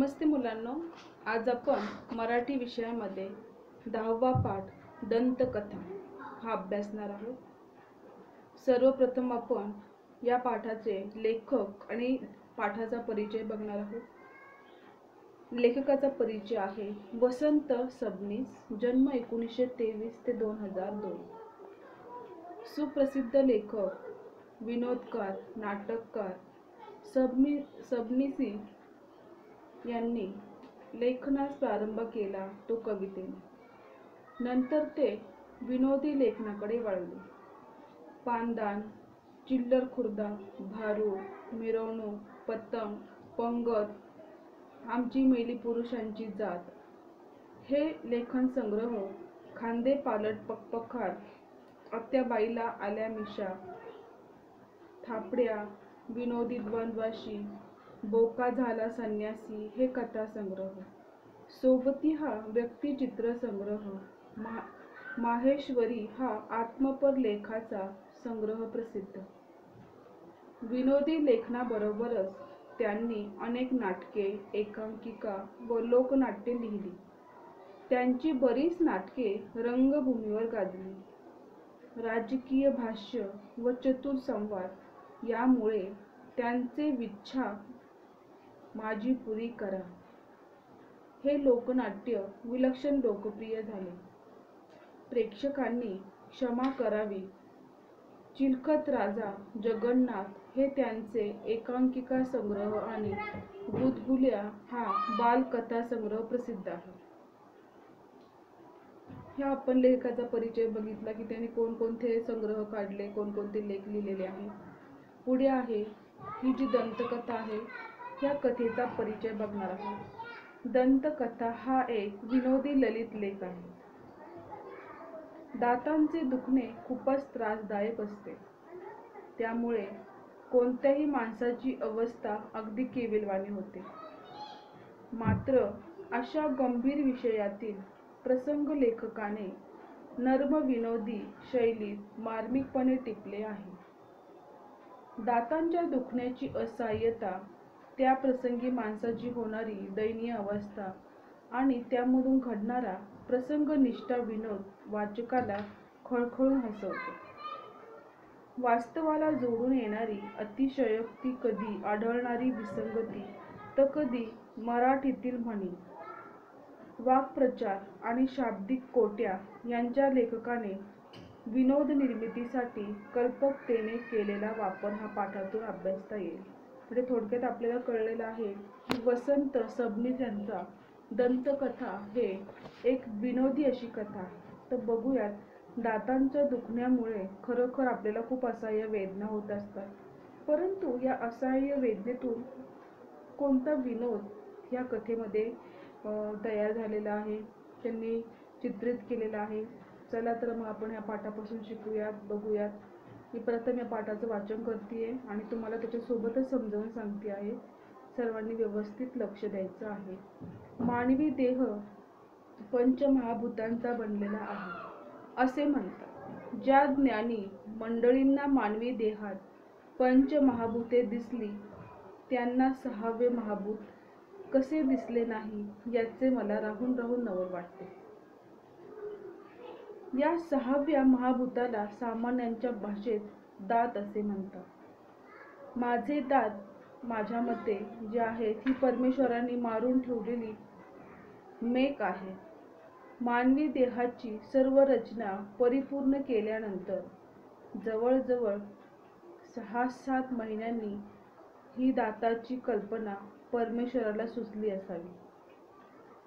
नमस्ते मुलांनो आज आपण मराठी विषयामध्ये दहावा पाठ दंतकथा हा अभ्यासणार आहोत. सर्वप्रथम आपण या पाठाचे लेखक आणि पाठाचा परिचय बघणार आहोत. लेखकाचा परिचय आहे वसंत सबनीस जन्म एकोणीसशे तेवीस ते दोन हजार दोन. सुप्रसिद्ध लेखक विनोदकार नाटककार सबनी सबनीसी यांनी लेखनास प्रारंभ केला तो कवितेने. नंतर ते विनोदी लेखनाकडे वळले. पानदान चिल्लर खुर्दा भारू मिरवणूक पतंग पंगत आमची मेली पुरुषांची जात. हे लेखन संग्रह खांदे पालट पकपखार आत्याबाईला आल्या मिशा थापड्या विनोदी द्वंद्वाशी बोका झाला संन्यासी हे कथासंग्रह सोबती हा व्यक्तिचित्र संग्रह. मा माहेश्वरी हा आत्मपर लेखाचा संग्रह प्रसिद्ध. विनोदी लेखनाबरोबरच त्यांनी अनेक नाटके एकांकिका व लोकनाट्ये लिहिली. त्यांची बरीच नाटके रंगभूमीवर गाजली. राजकीय भाष्य व चतुर संवाद यामुळे त्यांचे विच्छा माझी पुरी करा. हे लोकनाट्य विलक्षण लोकप्रिय झाले. प्रेक्षकांनी क्षमा करावी. चिलखत राजा जगन्नाथ हे त्यांचे एकांकिका संग्रह आणि बुदबुल्या हा बालकथा संग्रह प्रसिद्ध आहे. ह्या आपण लेखकाचा परिचय बघितला की त्यांनी कोणकोणते संग्रह काढले कोणकोणते लेख लिहिलेले आहे पुढे आहे ही जी दंतकथा आहे या कथेचा परिचय बघणार आहोत. दंतकथा हा एक विनोदी ललित लेख आहे. दातांचे दुखणे खूपच त्रासदायक असते. त्यामुळे कोणत्याही माणसाची अवस्था अगदी केविलवाणी होते. मात्र अशा गंभीर विषयातील प्रसंग लेखकाने नर्म विनोदी शैलीत मार्मिकपणे टिपले आहे. दातांच्या दुखण्याची असहाय्यता त्या प्रसंगी माणसाची होणारी दयनीय अवस्था आणि त्यामधून घडणारा प्रसंगनिष्ठा विनोद वाचकाला खळखळून हसवतो. वास्तवाला जोडून येणारी अतिशयोक्ती कधी आढळणारी विसंगती तर कधी मराठीतील म्हणी. वाक्प्रचार आणि शाब्दिक कोट्या यांच्या लेखकाने विनोद निर्मितीसाठी कल्पकतेने केलेला वापर हा पाठातून अभ्यासता येईल. म्हणजे थोडक्यात आपल्याला कळलेलं आहे की वसंत सबनीस यांचा दंतकथा हे एक विनोदी अशी कथा. तर बघूयात दातांच्या दुखण्यामुळे खरोखर आपल्याला खूप असहाय्य वेदना होत असतात. परंतु या असहाय्य वेदनेतून कोणता विनोद या कथेमध्ये तयार झालेला आहे? त्यांनी चित्रित केलेला आहे. चला तर मग आपण या पाठापासून शिकूयात बघूयात. मी प्रथम या पाठाचं वाचन करते आणि तुम्हाला त्याच्यासोबतच समजावून सांगते आहे. सर्वांनी व्यवस्थित लक्ष द्यायचं आहे. मानवी देह पंचमहाभूतांचा बनलेला आहे. असे म्हणतात ज्या ज्ञानी मंडळींना मानवी देहात पंचमहाभूते दिसली त्यांना सहावे महाभूत कसे दिसले नाही याचे मला राहून राहून नवल वाटते. या सहाव्या महाभूताला सामान्यांच्या भाषेत दात असे म्हणतात. माझे दात माझ्या मते जे आहेत ही परमेश्वरांनी मारून ठेवलेली मेक आहे. मानवी देहाची सर्व रचना परिपूर्ण केल्यानंतर जवळजवळ सहा सात महिन्यांनी ही दाताची कल्पना परमेश्वराला सुचली असावी.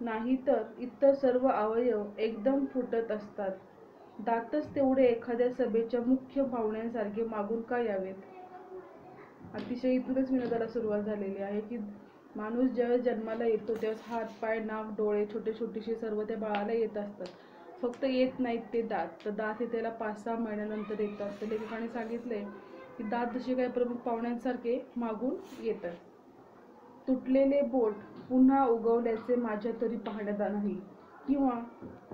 नाहीतर इतर सर्व अवयव एकदम फुटत असतात. दातच तेवढे एखाद्या सभेच्या मुख्य पाहुण्यांसारखे मागून का यावेत? अतिशय इथूनच विनोदाला सुरुवात झालेली आहे की माणूस ज्यावेळेस जन्माला येतो त्यावेळेस हात पाय नाक डोळे छोटे छोटेसे सर्व त्या बाळाला येत असतात. फक्त येत नाहीत ते दात. तर दात हे त्याला पाच सहा महिन्यानंतर येतात. तर लेखकाने सांगितलंय की दात जसे काही प्रमुख पाहुण्यांसारखे मागून येतात. तुटलेले बोट पुन्हा उगवल्याचे माझ्या तरी पाहण्यात नाही. किंवा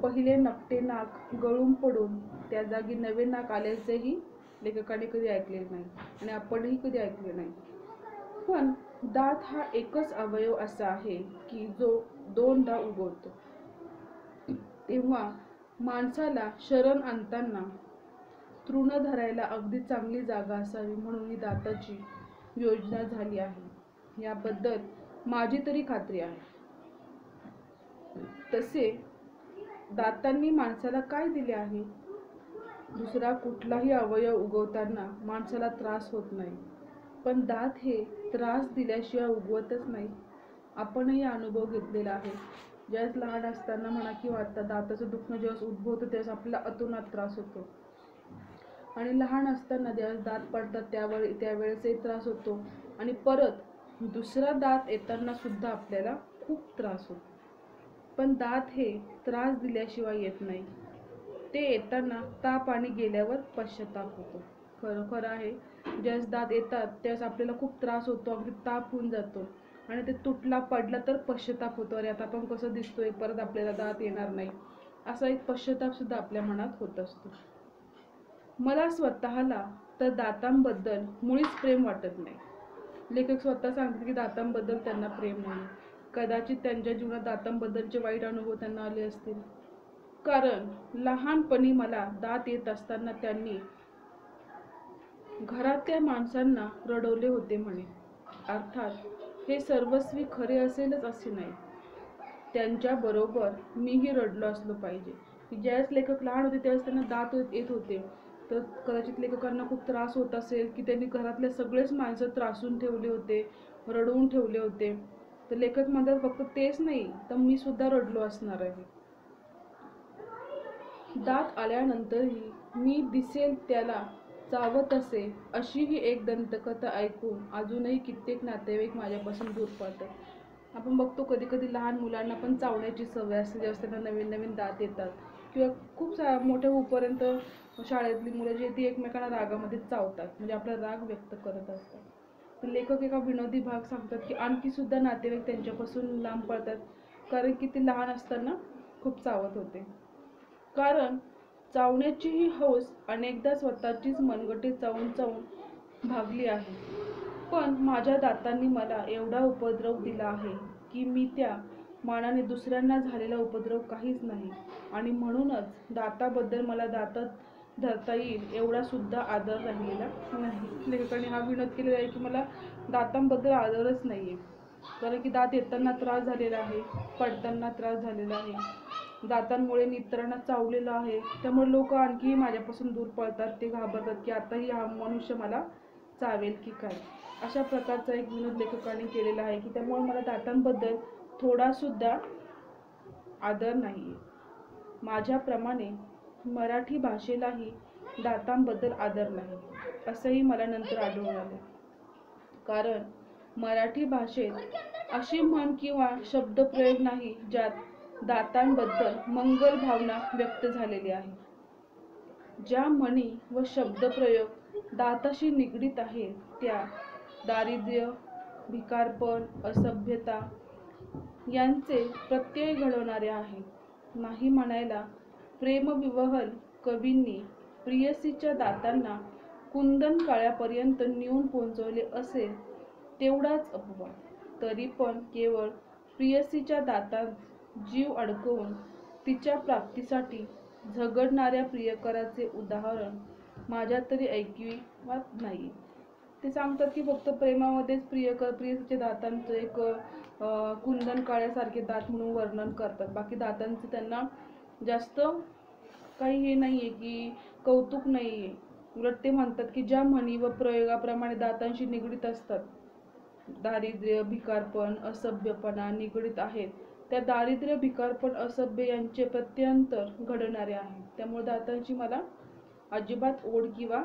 पहिले नकटे नाक गळून पडून त्या जागी नवे नाक आल्याचेही लेखकाने कधी ऐकलेले नाही आणि आपणही कधी ऐकले नाही. पण दात हा एकच अवयव असा आहे की जो दोनदा उगवतो. तेव्हा माणसाला शरण आणताना तृण धरायला अगदी चांगली जागा असावी म्हणून ही दाताची योजना झाली आहे. याबद्दल माझी तरी खात्री आहे. तसे दातांनी माणसाला काय दिले आहे? दुसरा कुठलाही अवयव उगवताना माणसाला त्रास होत नाही. पण दात हे त्रास दिल्याशिवाय उगवतच नाही. आपणही अनुभव घेतलेला आहे. ज्यावेळेस लहान असताना म्हणा किंवा आता दाताचं दुखणं ज्यावेळेस उद्भवतं त्यावेळेस आपल्याला अतोनात त्रास होतो. आणि लहान असताना ज्यावेळेस दात पडतात त्यावेळी त्यावेळेसही त्रास होतो. आणि परत दुसरा दात येताना सुद्धा आपल्याला खूप त्रास होतो. पण दात हे त्रास दिल्याशिवाय येत नाही. ते येताना ताप आणि गेल्यावर पश्चाताप होतो. खरं खरं आहे ज्यावेळेस दात येतात त्यावेळेस आपल्याला खूप त्रास होतो अगदी ताप होऊन जातो. आणि ते तुटला पडला तर पश्चाताप होतो. अरे आता आपण कसं दिसतोय? परत आपल्याला दात येणार नाही. असा एक पश्चाताप सुद्धा आपल्या मनात होत असतो. मला स्वतःला तर दातांबद्दल मुळीच प्रेम वाटत नाही. लेखक स्वतः सांगतात की दातांबद्दल त्यांना प्रेम नाही. कदाचित त्यांच्या जीवनात दातांबद्दलचे वाईट अनुभव त्यांना आले असतील. कारण लहानपणी मला दात येत असताना त्यांनी घरातल्या माणसांना रडवले होते म्हणे. अर्थात हे सर्वस्वी खरे असेलच असे नाही. त्यांच्याबरोबर मीही रडलो असलो पाहिजे. ज्यावेळेस लेखक लहान होते त्यावेळेस त्यांना दात येत होते. तर कदाचित लेखकांना खूप त्रास होत असेल की त्यांनी घरातले सगळेच माणसं त्रासून ठेवले होते रडवून ठेवले होते. तर लेखक म्हणतात फक्त तेच नाही तर मी सुद्धा रडलो असणार आहे. दात आल्यानंतरही मी दिसेल त्याला चावत असे अशी ही एक दंतकथा ऐकून अजूनही कित्येक नातेवाईक माझ्यापासून दूर पडतात. आपण बघतो कधी कधी लहान मुलांना पण चावण्याची सवय असते जेव्हा त्यांना नवीन नवीन दात येतात. किंवा खूप सा मोठ्या होऊपर्यंत शाळेतली मुलं जी ती एकमेकांना रागामध्ये चावतात म्हणजे आपला राग व्यक्त करत असतात. लेखक एका विनोदी भाग सांगतात की आणखी सुद्धा नातेवाईक त्यांच्यापासून लांब पडतात. कारण की ते लहान असताना खूप चावत होते. कारण चावण्याची ही हौस अनेकदा स्वतःचीच मनगटी चावून चावून भागली आहे. पण माझ्या दातांनी मला एवढा उपद्रव दिला आहे की मी त्या मानाने दुसऱ्यांना झालेला उपद्रव काहीच नाही. आणि म्हणूनच दाताबद्दल मला दातात धरता येईल एवढा सुद्धा आदर राहिलेला नाही. लेखकाने हा विनोद केलेला आहे की मला दातांबद्दल आदरच नाही आहे कारण की दात येताना त्रास झालेला आहे पडताना त्रास झालेला आहे. दातांमुळे मी इतरांना चावलेलं आहे. त्यामुळे लोक आणखीही माझ्यापासून दूर पळतात ते घाबरतात की आताही हा मनुष्य मला चावेल की काय? अशा प्रकारचा एक विनोद लेखकाने केलेला आहे की त्यामुळे मला दातांबद्दल थोडासुद्धा आदर नाही आहे माझ्याप्रमाणे मराठी भाषेलाही दातांबद्दल आदर नाही असंही मला नंतर आढळून आलं. कारण मराठी भाषेत अशी म्हण किंवा शब्दप्रयोग नाही ज्यात दातांबद्दल मंगल भावना व्यक्त झालेली आहे. ज्या म्हणी व शब्दप्रयोग दाताशी निगडीत आहेत त्या दारिद्र्य भिकारपण असभ्यता यांचे प्रत्यय घडवणारे आहे नाही म्हणायला प्रेमविवहल कवींनी प्रियसीच्या दातांना कुंदन काळ्यापर्यंत नेऊन पोहोचवले असेल तेवढाच अपवाद तरी पण केवळ प्रियसीच्या दातात जीव अडकवून तिच्या प्राप्तीसाठी झगडणाऱ्या प्रियकराचे उदाहरण माझ्या तरी ऐकिवात नाही. ते सांगतात की फक्त प्रेमामध्येच प्रियकर प्रियसीच्या दातांचं एक कुंदन काळ्यासारखे दात म्हणून वर्णन करतात. बाकी दातांचं त्यांना जास्त काही हे नाही आहे की कौतुक नाही आहे उलट ते म्हणतात की ज्या म्हणी व प्रयोगाप्रमाणे दातांशी निगडीत असतात दारिद्र्य भिकारपण असभ्यपणा निगडीत आहेत. त्या दारिद्र्य भिकारपण असभ्य यांचे प्रत्यंतर घडणारे आहे त्यामुळे दातांची मला अजिबात ओढ किंवा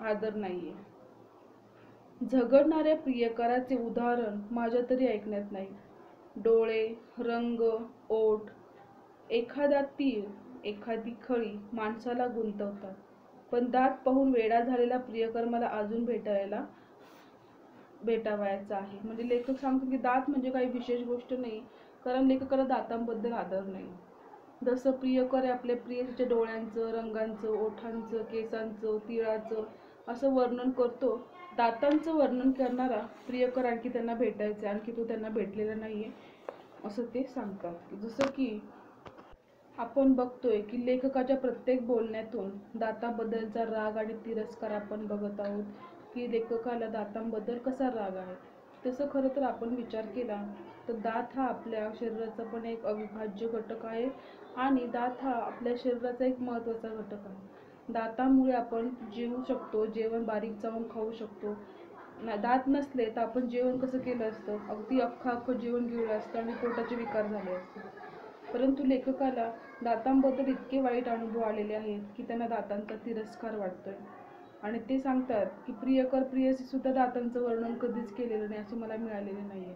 आदर नाही आहे झगडणाऱ्या प्रियकराचे उदाहरण माझ्या तरी ऐकण्यात नाही. डोळे रंग ओठ एखादा तीर एखादी खळी माणसाला गुंतवतात. पण दात पाहून वेडा झालेला प्रियकर मला अजून भेटायला भेटावायचा आहे. म्हणजे लेखक सांगतो की दात म्हणजे काही विशेष गोष्ट नाही कारण लेखकाला दातांबद्दल आदर नाही. जसं प्रियकर आहे आपल्या प्रियच्या डोळ्यांचं रंगांचं ओठांचं केसांचं तिळाचं असं वर्णन करतो. दातांचं वर्णन करणारा प्रियकर आणखी त्यांना भेटायचं आणखी तो त्यांना भेटलेला नाही आहे असं ते सांगतात. जसं की आपण बघतोय की लेखकाच्या प्रत्येक बोलण्यातून दाताबद्दलचा राग आणि तिरस्कार आपण बघत आहोत की लेखकाला दातांबद्दल कसा राग आहे? तसं खरं तर आपण विचार केला तर दात हा आपल्या शरीराचा पण एक अविभाज्य घटक आहे आणि दात हा आपल्या शरीराचा एक महत्त्वाचा घटक आहे. दातामुळे आपण जेवू शकतो जेवण बारीक चावून खाऊ शकतो. ना दात नसले तर आपण जेवण कसं केलं असतं? अगदी अख्खं अख्खं जेवण गिळलं असतं आणि पोटाचे विकार झाले असते. परंतु लेखकाला दातांबद्दल इतके वाईट अनुभव आलेले आहेत की त्यांना दातांचा तिरस्कार वाटतोय. आणि ते सांगतात की प्रियकर प्रियसी सुद्धा दातांचं वर्णन कधीच केलेलं नाही असे मला मिळालेले आहे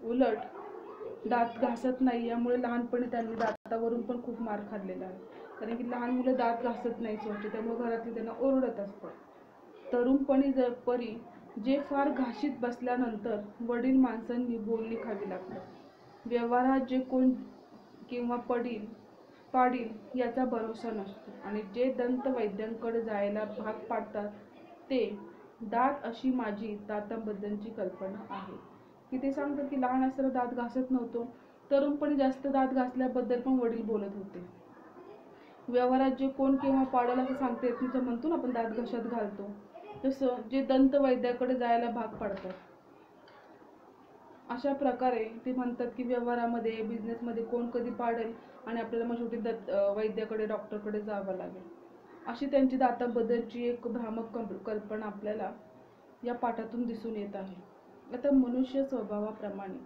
उलट दात घासत नाही यामुळे लहानपणी त्यांनी दातावरून पण खूप मार खाल्लेला आहे. कारण की लहान मुलं दात घासत नाही स्वच्छ त्यामुळे घरातली त्यांना ओरडत असतात. तरुणपणी जर परी जे फार घाशीत बसल्यानंतर वडील माणसांनी बोलणी खावी लागतात. व्यवहारात जे कोण किंवा पडील पाडील याचा भरोसा नसतो. आणि जे दंतवैद्यांकडे जायला भाग पाडतात ते दात अशी माझी दातांबद्दलची कल्पना आहे. की ते सांगतात की लहान असताना दात घासत नव्हतो तरुणपणी जास्त दात घासल्याबद्दल पण वडील बोलत होते. व्यवहारात जे कोण किंवा पाडल असं सांगते तुमचं म्हणतो ना आपण दात घशात घालतो. तसं जे दंतवैद्याकडे जायला भाग पाडतात. अशा प्रकारे ते म्हणतात की व्यवहारामध्ये बिझनेसमध्ये कोण कधी पाडेल आणि आपल्याला मग शेवटी दत्त वैद्याकडे डॉक्टरकडे जावं लागेल. अशी त्यांची दाताबद्दलची एक भ्रामक कल्प- कल्पना आपल्याला या पाठातून दिसून येत आहे. आता मनुष्य स्वभावाप्रमाणे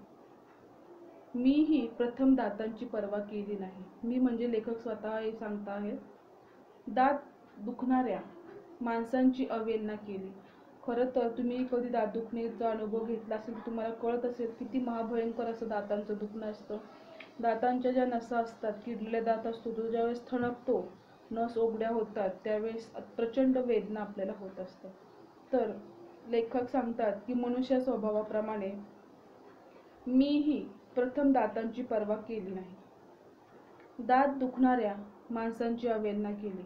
मीही प्रथम दातांची पर्वा केली नाही. मी म्हणजे लेखक स्वतः हे सांगता आहेत दात दुखणाऱ्या माणसांची अवेलना केली. खरं तर तुम्ही कधी दात दुखण्याचा अनुभव घेतला असेल तर तुम्हाला कळत असेल किती महाभयंकर असं दातांचं दुखणं असतं. दातांच्या ज्या नसा असतात किडलेला दात असतो तो ज्यावेळेस थणकतो नस उघड्या होतात त्यावेळेस प्रचंड वेदना आपल्याला होत असतात. तर लेखक सांगतात की मनुष्य स्वभावाप्रमाणे मीही प्रथम दातांची पर्वा केली नाही. दात दुखणाऱ्या माणसांची अवहेलना केली.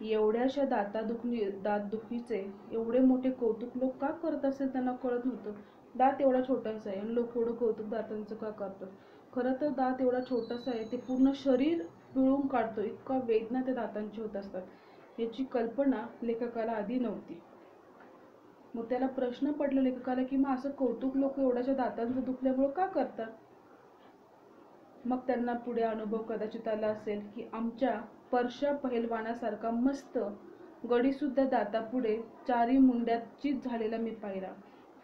एवढ्याशा दाता दुखणी दात दुखीचे एवढे मोठे कौतुक लोक का करत असेल त्यांना कळत नव्हतं. दात एवढा छोटासा आहे आणि लोक एवढं कौतुक दातांचं का करतात? खरं तर दात एवढा छोटासा आहे ते पूर्ण शरीर पिळून काढतो. इतका वेदना त्या दातांची होत असतात. याची कल्पना लेखकाला आधी नव्हती. मग त्याला प्रश्न पडला लेखकाला की मग असं कौतुक लोक एवढ्याशा दातांचं दुखल्यामुळं का करतात? मग त्यांना पुढे अनुभव कदाचित आला असेल की आमच्या परशा पहिलवानासारखा मस्त गडीसुद्धा दातापुढे चारी मुंड्यात चित झालेला मी पाहिला.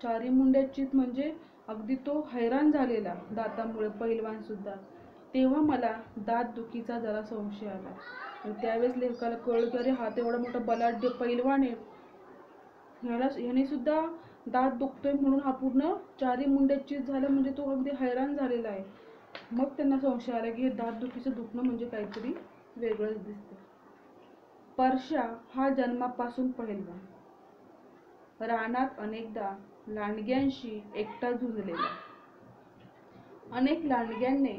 चारी मुंड्यात चित म्हणजे अगदी तो हैराण झालेला दातामुळे पहिलवानसुद्धा. तेव्हा मला दात दुखीचा जरा संशय आला. आणि त्यावेळेस लेखकाला कळलं की अरे हा तेवढा मोठा बलाढ्य पैलवान आहे. ह्याला ह्याने सुद्धा दात दुखतोय म्हणून हा पूर्ण चारी मुंड्यात चित झाला म्हणजे तो अगदी हैराण झालेला आहे. मग त्यांना संशय आला की हे दात दुखीचं दुखणं म्हणजे काहीतरी वेगळंच दिसतं परशा हा जन्मापासून पहिलवान. रानात अनेकदा लांडग्यांशी एकटा झुंजलेला. अनेक लांडग्यांनी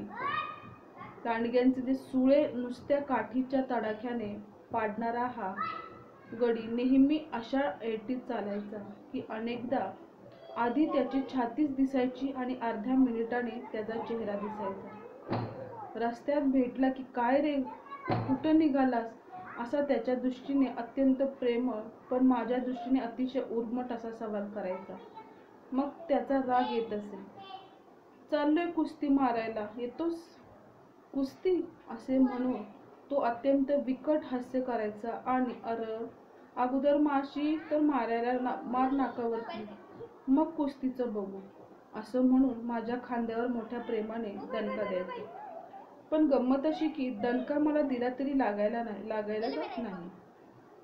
लांडग्यांचे जे सुळे नुसत्या काठीच्या तडाख्याने पाडणारा हा गडी नेहमी अशा एटीत चालायचा की अनेकदा आधी त्याची छातीच दिसायची आणि अर्ध्या मिनिटाने त्याचा चेहरा दिसायचा. रस्त्यात भेटला की काय रे? कुठं निघालास? असा त्याच्या दृष्टीने अत्यंत प्रेमळ पण माझ्या दृष्टीने अतिशय उर्मट असा सवाल करायचा. मग त्याचा राग येत असे. चाललोय कुस्ती मारायला. येतोस? कुस्ती? असे म्हणून तो अत्यंत विकट हास्य करायचा आणि अर अगोदर माशी तर मारायला ना मार नाकावरती. मग कुस्तीचं बघू. असं म्हणून माझ्या खांद्यावर मोठ्या प्रेमाने दणका द्यायचा. पण गंमत अशी की दणका मला दिला तरी लागायला नाही लागायला जात नाही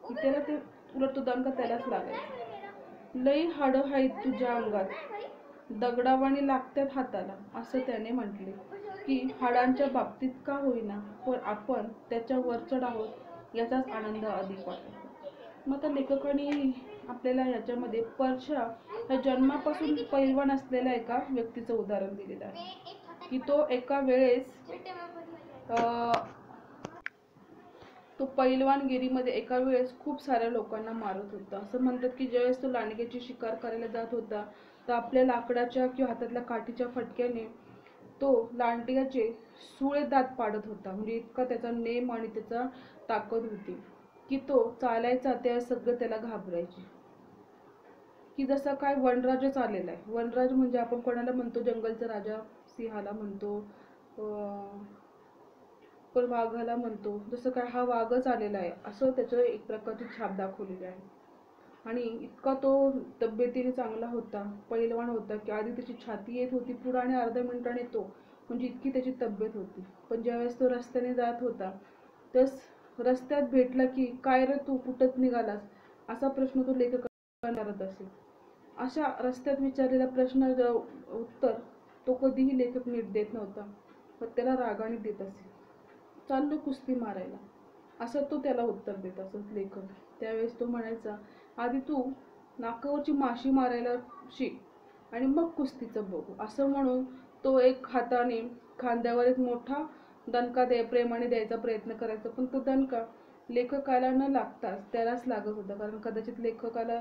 की त्याला ते उलट तो दणका त्यालाच लागायचा. लई हाडं आहेत तुझ्या अंगात. दगडावाणी लागतात हाताला असं त्याने म्हटले. की हाडांच्या बाबतीत का होईना पण आपण त्याच्यावर चढ आहोत याचाच आनंद अधिक वाटतो. मग आता लेखकाने आपल्याला याच्यामध्ये परशा ह्या जन्मापासून पैलवान असलेल्या एका व्यक्तीचं उदाहरण दिलेलं आहे. की तो एका वेळेस अं, तो पैलवानगिरीमध्ये एका वेळेस खूप साऱ्या लोकांना मारत होता. असं म्हणतात की ज्यावेळेस तो लांडग्याची शिकार करायला जात होता तर आपल्या लाकडाच्या किंवा हातातल्या काठीच्या फटक्याने तो लांडग्याचे सुळे दात पाडत होता. म्हणजे इतका त्याचा नेम आणि त्याचा ताकद होती की तो चालायचा त्या सगळं त्याला घाबरायचे. की जसं काय वनराजच आलेला आहे. वनराज म्हणजे आपण कोणाला म्हणतो? जंगलचा राजा सिंहाला म्हणतो. पण वाघाला म्हणतो जसं काय हा वाघच आलेला आहे असं त्याचं एक प्रकारची छाप दाखवलेली आहे. आणि इतका तो तब्येतीने चांगला होता पैलवान होता की आधी त्याची छाती येत होती पुढं आणि अर्ध्या मिनिटाने तो म्हणजे इतकी त्याची तब्येत होती. पण ज्यावेळेस तो रस्त्याने जात होता तस रस्त्यात भेटला की काय रे तू कुठंच निघालास? असा प्रश्न तो लेखक करत असे. अशा रस्त्यात विचारलेला प्रश्न उत्तर तो कधीही लेखक नीट देत नव्हता पण त्याला रागाने देत असे. चाललो कुस्ती मारायला. असं तो त्याला उत्तर देत असत लेखक त्यावेळेस तो म्हणायचा आधी तू नाकावरची माशी मारायला शिक आणि मग कुस्तीचं बघू. असं म्हणून तो एक हाताने खांद्यावर एक मोठा दणका द्याय प्रेमाने द्यायचा प्रयत्न करायचा पण तो दणका लेखकाला न लागताच त्यालाच लागत होता. कारण कदाचित लेखकाला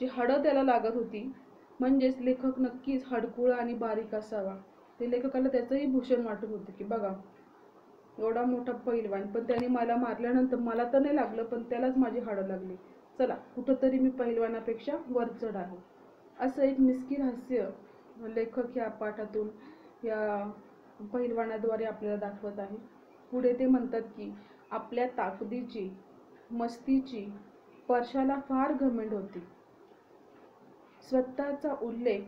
जी हाडं त्याला लागत होती म्हणजेच लेखक नक्कीच हडकुळा आणि बारीक असावा. ते लेखकाला त्याचंही भूषण वाटत होते की बघा एवढा मोठा पैलवान. पण त्याने मला मारल्यानंतर मला तर नाही लागलं पण त्यालाच माझी हाडं लागली. चला कुठंतरी मी पैलवानापेक्षा वरचढ आहे. असं एक मिस्की हास्य लेखक या पाठातून या पहिलवानाद्वारे आपल्याला दाखवत आहे. पुढे ते म्हणतात की आपल्या ताकदीची मस्तीची परशाला फार घमेंड होती. स्वतःचा उल्लेख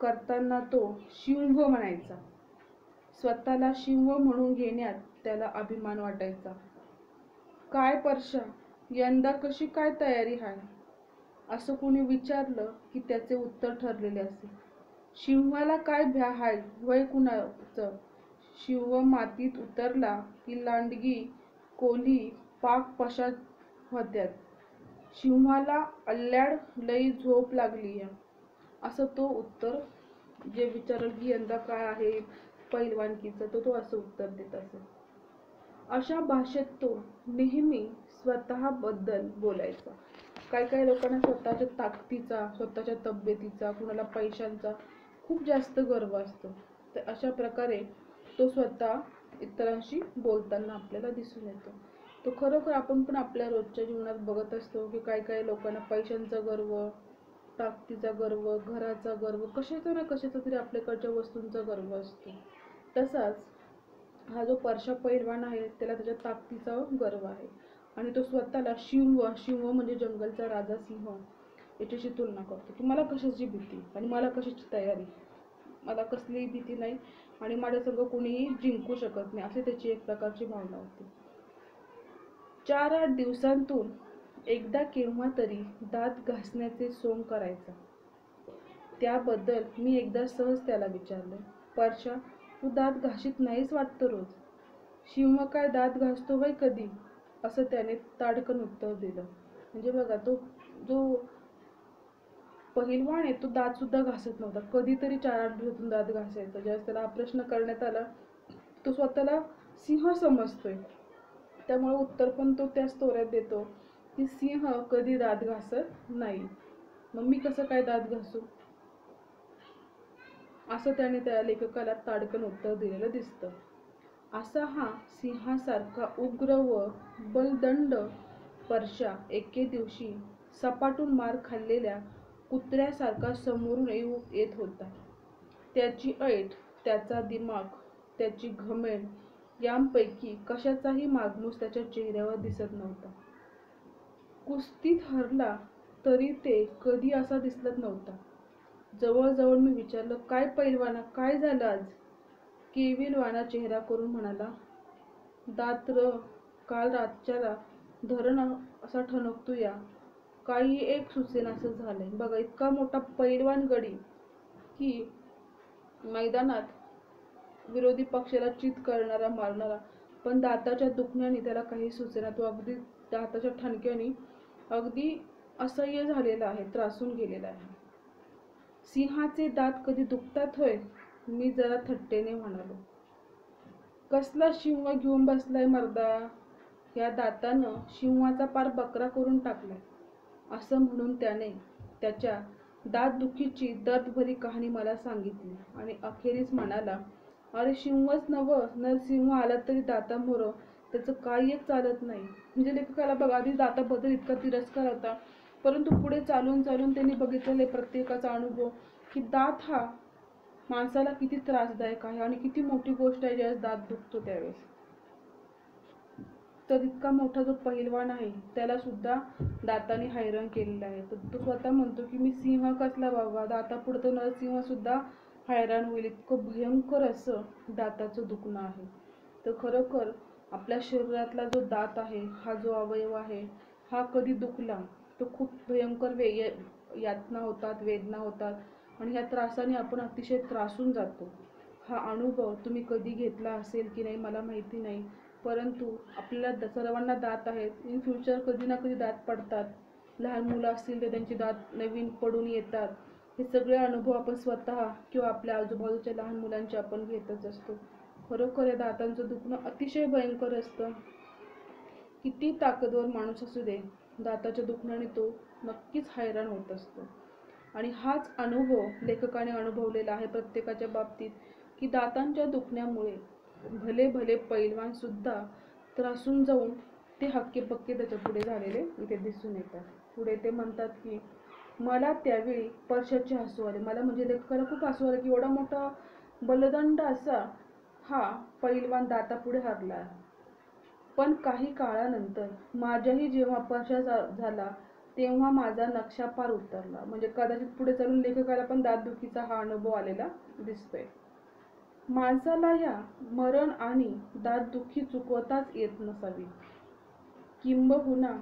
करताना तो शिंव म्हणायचा. स्वतःला शिंव म्हणून घेण्यात त्याला अभिमान वाटायचा. काय परशा यंदा कशी काय तयारी आहे असं कोणी विचारलं की त्याचे उत्तर ठरलेले असे. शिंवाला काय भ्या हाय वय कुणाचं? शिव मातीत उतरला की लांडगी कोली पाक पशात होत्यात. शिंहाला अल्ल्याड लई झोप लागली असं तो उत्तर जे विचारलं की यंदा काय आहे पैलवानकीचं तो तो असं उत्तर देत असे. अशा भाषेत तो नेहमी स्वतःबद्दल बोलायचा. काही काही लोकांना स्वतःच्या ताकदीचा स्वतःच्या तब्येतीचा कुणाला पैशांचा खूप जास्त गर्व असतो. तर अशा प्रकारे तो स्वतः इतरांशी बोलताना आपल्याला दिसून येतो. तो खरोखर आपण पण आपल्या रोजच्या जीवनात बघत असतो की काही काही लोकांना पैशांचा गर्व ताकदीचा गर्व घराचा गर्व कशाचा ना कशाचा तरी आपल्याकडच्या वस्तूंचा गर्व असतो. तसाच हा जो परशा पैलवान आहे त्याला त्याच्या ताकदीचा गर्व आहे. आणि तो स्वतःला शिंव शिंव म्हणजे जंगलचा राजा सिंह याच्याशी तुलना करतो. की मला कशाची भीती? आणि मला कशाची तयारी? मला कसलीही भीती नाही आणि माझ्या संग कोणीही जिंकू शकत नाही अशी त्याची एक प्रकारची भावना होती. चार आठ दिवसांतून एकदा केव्हा तरी दात घासण्याचे सोंग करायचा. त्याबद्दल मी एकदा सहज त्याला विचारलं परशा तू दात घाशीत नाहीच वाटतं रोज. शिव काय दात घासतो वय कधी? असं त्याने ताडकन उत्तर दिलं. म्हणजे बघा तो जो पहिलवान आहे तो दात सुद्धा घासत नव्हता. कधीतरी चार आठ दिवसातून दात घासायचा. ज्यावेळेस त्याला हा प्रश्न करण्यात आला तो स्वतःला सिंह समजतोय. त्यामुळे उत्तर पण तो त्या स्टोऱ्यात देतो की सिंह कधी दात घासत नाही. मग मी कसं काय दात घासू? असं त्याने त्या लेखकाला ताडकन उत्तर दिलेलं दिसतं. असा हा सिंहासारखा उग्र व बलदंड परशा एके दिवशी सपाटून मार खाल्लेल्या कुत्र्यासारखा समोरून येऊ येत होता. त्याची ऐट त्याचा दिमाग त्याची घमेण यांपैकी कशाचाही मागमूस त्याच्या चेहऱ्यावर दिसत नव्हता. कुस्तीत हरला तरी ते कधी असा दिसत नव्हता. जवळजवळ मी विचारलं काय पैलवाना काय झालं आज? केविलवाना चेहरा करून म्हणाला दात्र काल रातच्याला धरण असा ठणकतो या. काही एक सुचेन असं झालंय. बघा इतका मोठा पैलवान गडी की मैदानात विरोधी पक्षाला चित करणारा मारणारा. पण दाताच्या दुखण्याने त्याला काही सुचेना. तो अगदी दाताच्या ठणक्याने अगदी असह्य झालेला आहे त्रासून गेलेला आहे. सिंहाचे दात कधी दुखतात होय? मी जरा थट्टेने म्हणालो. कसला शिंव घेऊन बसलाय मर्दा? या दातानं शिंवाचा पार बकरा करून टाकलाय. असं म्हणून त्याने त्याच्या दातदुखीची दर्दभरी कहाणी मला सांगितली आणि अखेरीस म्हणाला अरे शिंवच नव नरसिंह आला तरी दातामोरं त्याचं काही एक चालत नाही. म्हणजे लेखकाला बघा आधी दाताबद्दल इतका तिरस्कार होता. परंतु पुढे चालून चालून त्यांनी बघितलेले प्रत्येकाचा अनुभव की दात हा माणसाला किती त्रासदायक आहे आणि किती मोठी गोष्ट आहे ज्यावेळेस दात दुखतो त्यावेळेस. तर इतका मोठा जो पहिलवान आहे त्याला सुद्धा दाताने हैराण केलेला आहे. तर तो स्वतः म्हणतो की मी सिंह कसला बाबा? दातापुढे तर नरसिंह सुद्धा हैराण होईल. इतकं भयंकर असं दाताचं दुखणं आहे. तर खरोखर आपल्या शरीरातला जो दात आहे हा जो अवयव आहे हा कधी दुखला? तो खूप भयंकर वे यातना होतात वेदना होतात आणि ह्या त्रासाने आपण अतिशय त्रासून जातो. हा अनुभव तुम्ही कधी घेतला असेल की नाही मला माहिती नाही. परंतु आपल्याला द सर्वांना दात आहेत. इन फ्युचर कधी ना कधी दात पडतात. लहान मुलं असतील तर त्यांची दात नवीन पडून येतात. हे सगळे अनुभव आपण स्वतः किंवा आपल्या आजूबाजूच्या लहान मुलांचे आपण घेतच असतो. खरोखर या दातांचं दुखणं अतिशय भयंकर असतं. किती ताकदवर माणूस असू दे दाताच्या दुखण्याने तो नक्कीच हैराण होत असतो. आणि हाच अनुभव लेखकाने अनुभवलेला आहे प्रत्येकाच्या बाबतीत की दातांच्या दुखण्यामुळे भले भले पैलवानसुद्धा त्रासून जाऊन ते हक्के पक्के त्याच्या पुढे झालेले इथे दिसून येतात. पुढे ते म्हणतात की मला त्यावेळी परशाचे हसू आले. मला म्हणजे लेखकाला खूप हसू आलं की एवढा मोठा बलदंड असा हा पैलवान दातापुढे हरला आहे पण काही काळानंतर माझ्याही जेव्हा परशा झाला तेव्हा माझा नक्षा पार उतरला. म्हणजे कदाचित पुढे चालून लेखकाला पण दातदुखीचा हा अनुभव आलेला दिसतोय. माणसाला ह्या मरण आणि दातदुखी चुकवताच येत नसावी. किंबहुना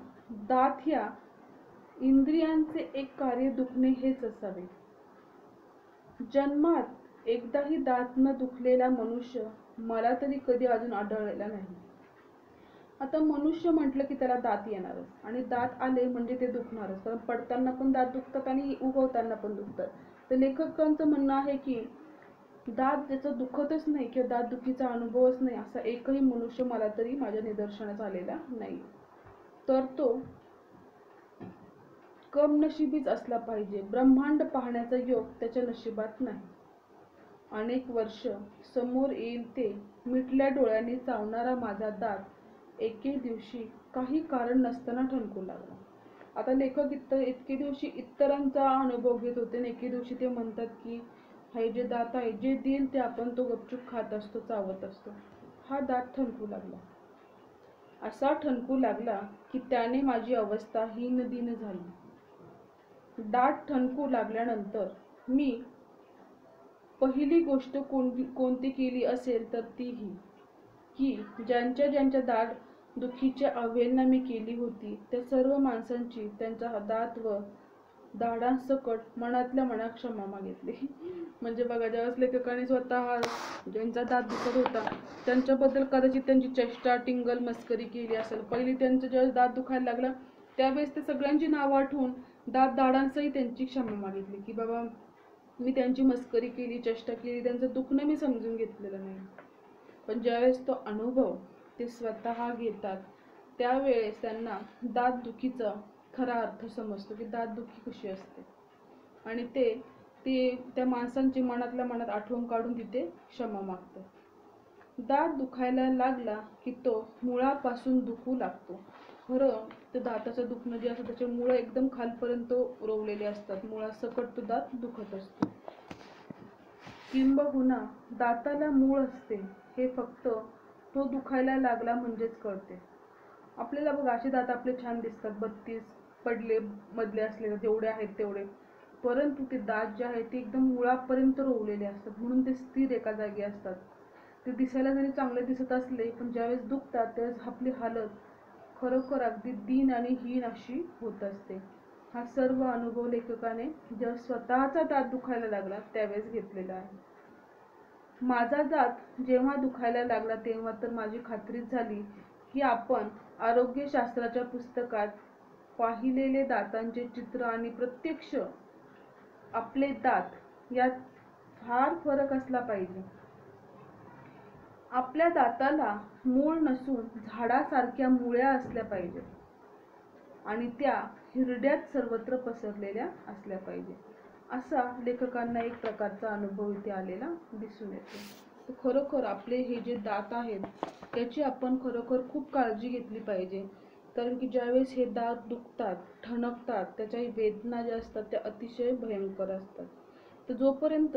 दात ह्या इंद्रियांचे एक कार्य दुखणे हेच असावे. जन्मात एकदाही दात न दुखलेला मनुष्य मला तरी कधी अजून आढळलेला नाही. आता मनुष्य म्हटलं की त्याला दात येणारच. आणि दात आले म्हणजे ते दुखणारच. कारण पडताना पण दात दुखतात आणि उगवताना पण दुखतात. तर लेखकांचं म्हणणं आहे की दात ज्याचं दुखतच नाही किंवा दात दुखीचा अनुभवच नाही असा एकही मनुष्य मला तरी माझ्या निदर्शनास आलेला नाही. तर तो कम नशिबीच असला पाहिजे. ब्रह्मांड पाहण्याचा योग त्याच्या नशिबात नाही. अनेक वर्ष समोर येईल ते मिटल्या डोळ्यांनी चावणारा माझा दात एके दिवशी काही कारण नसताना ठणकू लागला. आता लेखक इत इतके दिवशी इतरांचा अनुभव घेत होते. आणि एके दिवशी ते म्हणतात की हे जे दात आहे जे देईल ते आपण तो गपचूप खात असतो चावत असतो. हा दात ठणकू लागला. असा ठणकू लागला की त्याने माझी अवस्था हीनदीन झाली. दाट ठणकू लागल्यानंतर मी पहिली गोष्ट कोणती कोणती केली असेल तर ती ही की ज्यांच्या ज्यांच्या दाट दुखीच्या अवहेलना मी केली होती. त्या सर्व माणसांची त्यांचा दात व दाडांसकट मनातल्या मनात क्षमा मागितली. म्हणजे बघा ज्यावेळेस लेखकाने स्वतः ज्यांचा दात दुखत होता त्यांच्याबद्दल कदाचित त्यांची चेष्टा टिंगल मस्करी केली असेल. पहिली त्यांचं ज्यावेळेस दात दुखायला लागला त्यावेळेस ते सगळ्यांची नावं आठवून दात दाडांसही त्यांची क्षमा मागितली. की बाबा मी त्यांची मस्करी केली चेष्टा केली त्यांचं दुखणं मी समजून घेतलेलं नाही. पण ज्यावेळेस तो अनुभव ते स्वतः घेतात. त्यावेळेस त्यांना दात दुखीचा खरा अर्थ समजतो की दात दुखी कशी असते. आणि ते ते त्या माणसांची मनातल्या मनात आठवण काढून तिथे क्षमा मागतात. दात दुखायला लागला की तो मुळापासून दुखू लागतो. खरं ते दाताचं दुखणं जे असतं त्याचे मुळं एकदम खालपर्यंत रोवलेले असतात. मुळासकट तो दात दुखत असतो. किंबहुना दाताला मूळ असते. हे फक्त तो दुखायला लागला म्हणजेच कळते. आपल्याला बघ असे दात आपले छान दिसतात. बत्तीस पडले मधले असले जेवढे आहेत तेवढे. परंतु ते दात जे आहेत ते एकदम मुळापर्यंत रोवलेले असतात. म्हणून ते स्थिर एका जागी असतात. ते दिसायला जरी चांगले दिसत असले पण ज्यावेळेस दुखतात त्यावेळेस आपली हालत खरोखर अगदी दीन आणि हीन अशी होत असते. हा सर्व अनुभव लेखकाने जेव्हा स्वतःचा दात दुखायला लागला त्यावेळेस घेतलेला आहे. माझा दात जेव्हा दुखायला लागला तेव्हा तर माझी खात्रीच झाली की आपण आरोग्यशास्त्राच्या पुस्तकात पाहिलेले दातांचे चित्र आणि प्रत्यक्ष आपले दात यात फार फरक असला पाहिजे. आपल्या दाताला मूळ नसून झाडासारख्या मुळ्या असल्या पाहिजेत आणि त्या हिरड्यात सर्वत्र पसरलेल्या असल्या पाहिजे असा लेखकांना एक प्रकारचा अनुभव इथे आलेला दिसून येतो. खरोखर आपले हे जे दात आहेत त्याची आपण खरोखर खूप काळजी घेतली पाहिजे. कारण की ज्यावेळेस हे दात दुखतात ठणकतात त्याच्या वेदना ज्या असतात त्या अतिशय भयंकर असतात. तर जोपर्यंत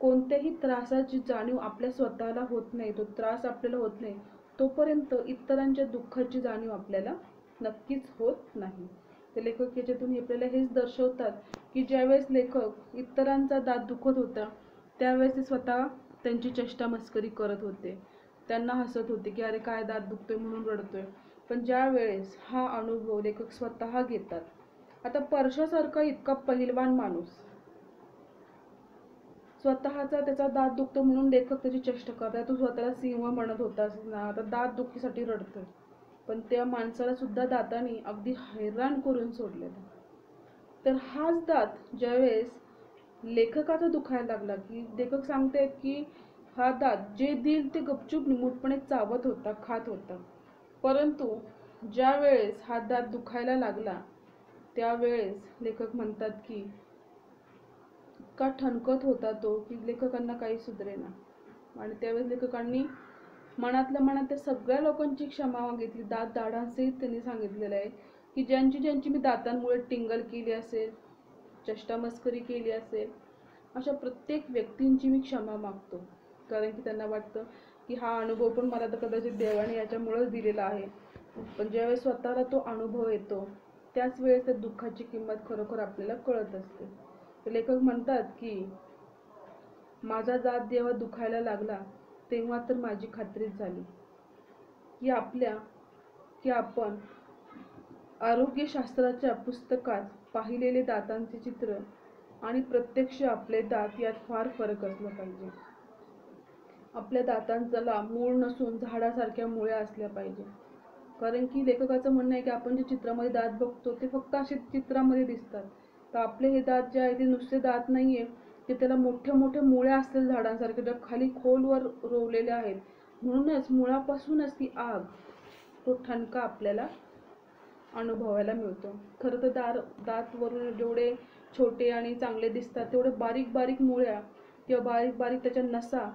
कोणत्याही त्रासाची जाणीव आपल्या स्वतःला होत नाही तो त्रास आपल्याला होत नाही तोपर्यंत इतरांच्या दुःखाची जाणीव आपल्याला नक्कीच होत नाही. ते लेखक याच्यातून आपल्याला हेच दर्शवतात की ज्यावेळेस लेखक इतरांचा दात दुखत होता त्यावेळेस ते स्वतः त्यांची चेष्टा मस्करी करत होते. त्यांना हसत होते की अरे काय दात दुखतोय म्हणून रडतोय. पण ज्यावेळेस हा अनुभव लेखक स्वतः घेतात. आता परशासारखा इतका पहिलवान माणूस स्वतःचा त्याचा दात दुखतो म्हणून लेखक त्याची चेष्टा करतात. तो स्वतःला सिंह म्हणत होता. ना आता दात दुखीसाठी रडतोय. पण त्या माणसाला सुद्धा दाताने अगदी हैराण करून सोडलेलं तर हाच दात ज्यावेळेस लेखकाचा दुखायला लागला की लेखक सांगते की हा दात जे दिल ते गपचूप निमूटपणे चावत होता खात होता. परंतु ज्या वेळेस हा दात दुखायला लागला त्यावेळेस लेखक म्हणतात की इतका ठणकत होता तो की लेखकांना काही सुधरेना. आणि त्यावेळेस लेखकांनी मनातल्या मनात त्या सगळ्या लोकांची क्षमा मागितली. दात दाढांसहित त्यांनी सांगितलेलं आहे की ज्यांची ज्यांची मी दातांमुळे टिंगल केली असेल चष्टामस्करी केली असेल अशा प्रत्येक व्यक्तींची मी क्षमा मागतो. कारण की त्यांना वाटतं की हा अनुभव पण मला तर कदाचित देवाने याच्यामुळेच दिलेला आहे. पण ज्यावेळेस स्वतःला तो अनुभव येतो त्याच वेळेस त्या दुःखाची किंमत खरोखर आपल्याला कळत असते. तर लेखक म्हणतात की माझा जात जेव्हा दुखायला लागला तेव्हा तर माझी खात्रीच झाली. की आपल्या की आपण आरोग्यशास्त्राच्या पुस्तकात पाहिलेले दातांचे चित्र आणि प्रत्यक्ष आपले दात यात फार फरक असला पाहिजे. आपल्या दातांचा मूळ नसून झाडासारख्या मुळ्या असल्या पाहिजे. कारण की लेखकाचं म्हणणं आहे की आपण जे चित्रामध्ये दात बघतो ते फक्त असे चित्रामध्ये दिसतात. तर आपले हे दात जे आहे ते नुसते दात नाही आहे की त्याला मोठ्या मोठ्या मुळ्या असतील झाडांसारखे ज्या खाली खोलवर रोवलेल्या आहेत. म्हणूनच मुळापासूनच ती आग तो ठणका आपल्याला अनुभवायला मिळतो. खरं तर दार दातवरून जेवढे छोटे आणि चांगले दिसतात तेवढे बारीक बारीक मुळ्या किंवा बारीक बारीक त्याच्या नसा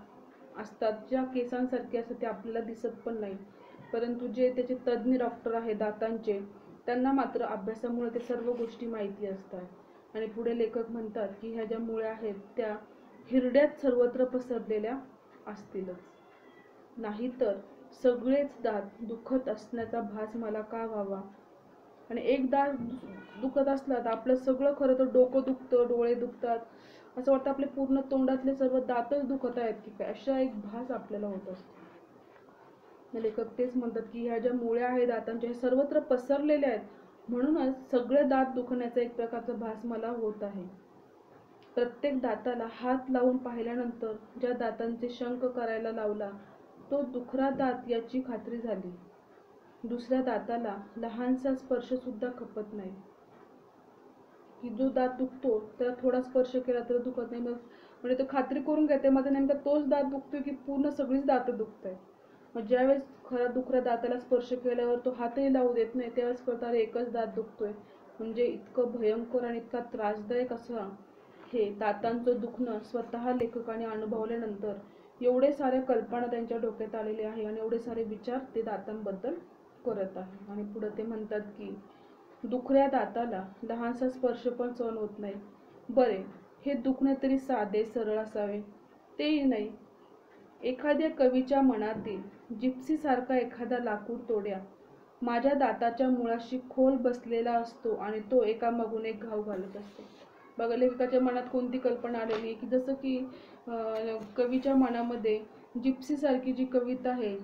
असतात ज्या केसांसारखे असतात ते आपल्याला दिसत पण नाही परंतु जे त्याचे तज्ज्ञ डॉक्टर आहेत दातांचे त्यांना मात्र अभ्यासामुळे ते सर्व गोष्टी माहिती असतात. आणि पुढे लेखक म्हणतात की ह्या ज्या मुळ्या आहेत त्या हिरड्यात सर्वत्र पसरलेल्या असतीलच. नाहीतर सगळेच दात दुखत असण्याचा भास मला का व्हावा? आणि एक दात दुखत असला तर आपलं सगळं खरं तर डोकं दुखतं डोळे दुखतात. असं वाटतं आपले पूर्ण तोंडातले सर्व दातच दुखत आहेत की काय? अशा एक भास आपल्याला होत असतो. लेखक तेच म्हणतात की ह्या ज्या मुळ्या आहेत दातांच्या हे सर्वत्र पसरलेल्या आहेत. म्हणूनच सगळे दात दुखण्याचा एक प्रकारचा भास मला होत आहे. प्रत्येक दाताला हात लावून पाहिल्यानंतर ज्या दातांचे शंख करायला लावला तो दुखरा दात याची खात्री झाली. दुसऱ्या दाताला लहानसा स्पर्श सुद्धा खपत नाही. की जो दात दुखतो त्याला थोडा स्पर्श केला तर दुखत नाही. मग म्हणजे तो खात्री करून घेते माझा नेमका तोच दात दुखतोय की पूर्ण सगळीच दातं दुखत आहे मग ज्यावेळेस खरा दुखऱ्या दाताला स्पर्श केल्यावर तो हातही लावू देत नाही त्यावेळेस कळतात एकच दात दुखतोय. म्हणजे इतकं भयंकर आणि इतका त्रासदायक असा हे दातांचं दुखणं स्वतः लेखकाने अनुभवल्यानंतर एवढे साऱ्या कल्पना त्यांच्या डोक्यात आलेले आहे आणि एवढे सारे विचार ते दातांबद्दल करत आहे. आणि पुढे ते म्हणतात की दुखऱ्या दाताला लहानसा स्पर्श पण सहन होत नाही. बरे हे दुखणे तरी साधे सरळ असावे. तेही नाही. एखाद्या कवीच्या मनातील जिप्सीसारखा एखादा लाकूड तोड्या. माझ्या दाताच्या मुळाशी खोल बसलेला असतो आणि तो एकामागून एक घाव घालत असतो. बघा लेखकाच्या मनात कोणती कल्पना आलेली आहे की जसं की कवीच्या मनामध्ये जिप्सीसारखी जी कविता आहे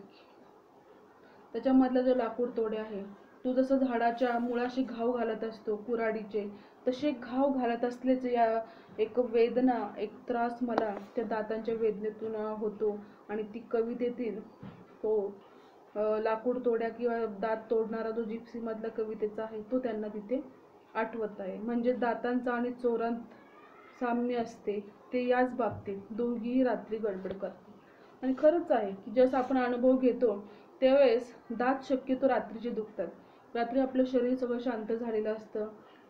त्याच्यामधला जो लाकूड तोडे आहे तो जसं झाडाच्या मुळाशी घाव घालत असतो कुराडीचे तसे घाव घालत असलेच या एक वेदना एक त्रास मला त्या दातांच्या वेदनेतून होतो आणि ती कवितेतील तो लाकूड तोड्या किंवा दात तोडणारा जो जिप्सीमधला कवितेचा आहे तो त्यांना तिथे आठवत आहे. म्हणजे दातांचा आणि चोरांत साम्य असते ते याच बाबतीत दोघीही रात्री गडबड करतात. आणि खरंच आहे की जसं आपण अनुभव घेतो त्यावेळेस दात शक्यतो रात्रीचे दुखतात. रात्री आपलं शरीर सगळं शांत झालेलं असतं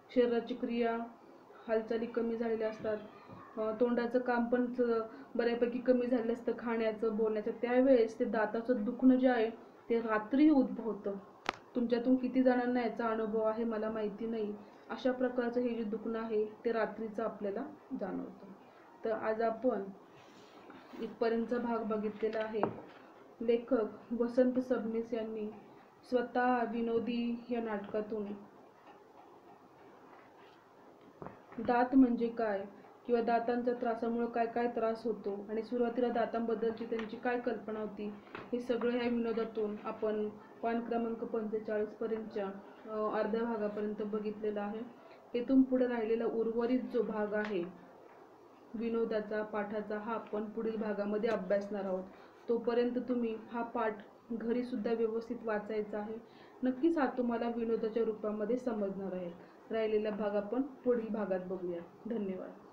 शरीराची क्रिया हालचाली कमी झालेल्या असतात तोंडाचं काम पण बऱ्यापैकी कमी झालं असतं खाण्याचं बोलण्याचं. त्यावेळेस ते दाताचं दुखणं जे आहे ते रात्री उद्भवतं तुमच्यातून किती जणांना याचा अनुभव आहे मला माहिती नाही. अशा प्रकारचं हे जे दुखणं आहे ते रात्रीचं आपल्याला जाणवतं. तर आज आपण इथपर्यंतचा भाग बघितलेला आहे. लेखक वसंत सबनीस यांनी स्वतः विनोदी या नाटकातून दात म्हणजे काय? किंवा दातांच्या त्रासामुळे काय काय त्रास होतो आणि सुरुवातीला दातांबद्दलची त्यांची काय कल्पना होती हे सगळं ह्या विनोदातून आपण पान क्रमांक पंचेचाळीसपर्यंतच्या अर्ध्या भागापर्यंत बघितलेला आहे. तेथून पुढे राहिलेला उर्वरित जो भाग आहे विनोदाचा पाठाचा हा आपण पुढील भागामध्ये अभ्यासणार आहोत. तोपर्यंत तुम्ही हा पाठ घरीसुद्धा व्यवस्थित वाचायचा आहे. नक्कीच हा तुम्हाला विनोदाच्या रूपामध्ये समजणार आहे. राहिलेला भाग आपण पुढील भागात बघूया. धन्यवाद.